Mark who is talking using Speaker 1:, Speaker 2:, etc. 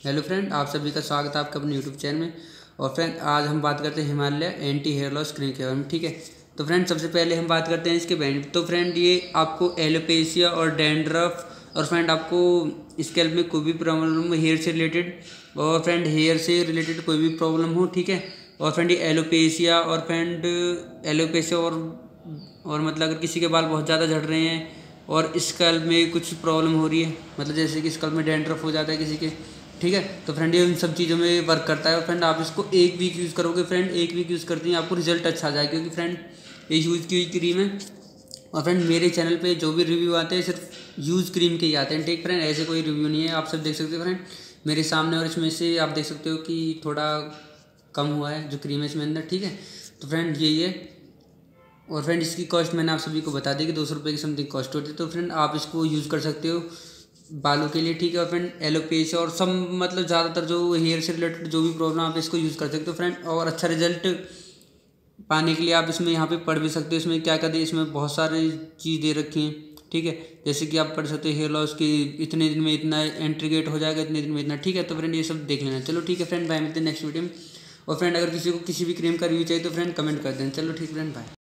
Speaker 1: Hello friend, आप सभी का स्वागत है आपका अपने यूट्यूब चैनल में। और फ्रेंड, आज हम बात करते हैं Himalaya anti hair loss cream के बारे में, ठीक है? तो फ्रेंड, सबसे पहले हम बात करते हैं इसके बेनिफिट तो फ्रेंड, ये आपको एलोपेशिया और डेंड्रफ और फ्रेंड, आपको स्कैल्प में कोई भी प्रॉब्लम हेयर से रिलेटेड और फ्रेंड हेयर से रिलेटेड कोई भी प्रॉब्लम हो, ठीक है? और फ्रेंड, ये एलोपेशिया और फ्रेंड एलोपेशिया और और मतलब अगर किसी के बाल बहुत ज़्यादा झड़ रहे हैं और स्कल्प में कुछ प्रॉब्लम हो रही है मतलब जैसे कि स्कल्प में डेंड्रफ हो जाता है किसी के ठीक है? तो फ्रेंड ये उन सब चीज़ों में वर्क करता है और फ्रेंड आप इसको एक वीक यूज़ करोगे फ्रेंड एक वीक यूज़ करते हैं, आपको रिज़ल्ट अच्छा आ जाएगा क्योंकि फ्रेंड ये यूज़ की हुई क्रीम है और फ्रेंड मेरे चैनल पे जो भी रिव्यू आते हैं, सिर्फ़ यूज़ क्रीम के ही आते हैं, ठीक फ्रेंड ऐसे कोई रिव्यू नहीं है, आप सब देख सकते हो फ्रेंड मेरे सामने और इसमें से आप देख सकते हो कि थोड़ा कम हुआ है जो क्रीम है इसमें अंदर, ठीक है? तो फ्रेंड यही है। और फ्रेंड इसकी कॉस्ट मैंने आप सभी को बता दी कि दो सौ रुपये की समथिंग कॉस्ट होती है तो फ्रेंड आप इसको यूज़ कर सकते हो। बालों के लिए ठीक है और फ्रेंड एलोपेशिया और सब मतलब ज़्यादातर जो हेयर से रिलेटेड जो भी प्रॉब्लम आप इसको यूज़ कर सकते हो फ्रेंड और अच्छा रिज़ल्ट पाने के लिए आप इसमें यहाँ पे पढ़ भी सकते हो। इसमें क्या क्या दे, इसमें बहुत सारी चीज़ दे रखी हैं, ठीक है? जैसे कि आप पढ़ सकते हो हेयर लॉस की इतने दिन में इतना एंट्रीगेट हो जाएगा, इतने दिन में इतना, ठीक है? तो फ्रेंड ये सब देख लेना। चलो ठीक है फ्रेंड बाय मिलते हैं नेक्स्ट वीडियो में। और फ्रेंड अगर किसी को किसी भी क्रीम का रिव्यू चाहिए तो फ्रेंड कमेंट कर दें चलो ठीक फ्रेंड बाय